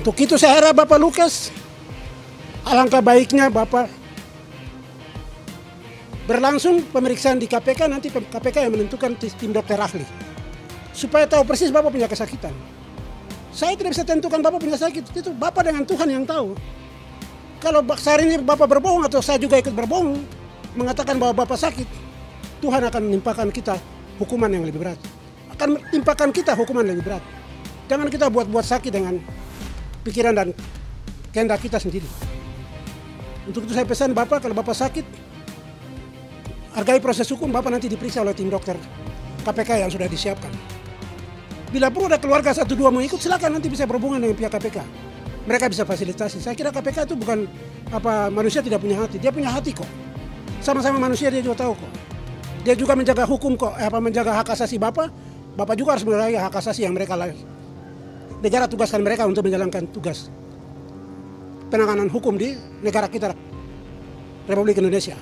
Untuk itu saya harap Bapak Lukas, alangkah baiknya Bapak berlangsung pemeriksaan di KPK, nanti KPK yang menentukan tim dokter ahli. Supaya tahu persis Bapak punya kesakitan. Saya tidak bisa tentukan Bapak punya sakit, itu Bapak dengan Tuhan yang tahu. Kalau hari ini Bapak berbohong atau saya juga ikut berbohong, mengatakan bahwa Bapak sakit, Tuhan akan menimpakan kita hukuman yang lebih berat. Akan menimpakan kita hukuman yang lebih berat. Jangan kita buat-buat sakit dengan pikiran dan kehendak kita sendiri. Untuk itu saya pesan Bapak, kalau Bapak sakit, hargai proses hukum, Bapak nanti diperiksa oleh tim dokter KPK yang sudah disiapkan. Bila perlu ada keluarga satu dua mau ikut, silakan nanti bisa berhubungan dengan pihak KPK. Mereka bisa fasilitasi. Saya kira KPK itu bukan apa manusia tidak punya hati, dia punya hati kok. Sama-sama manusia dia juga tahu kok. Dia juga menjaga hukum kok, eh, apa menjaga hak asasi Bapak. Bapak juga harus menghargai hak asasi yang mereka lain. Negara tugaskan mereka untuk menjalankan tugas penanganan hukum di negara kita Republik Indonesia.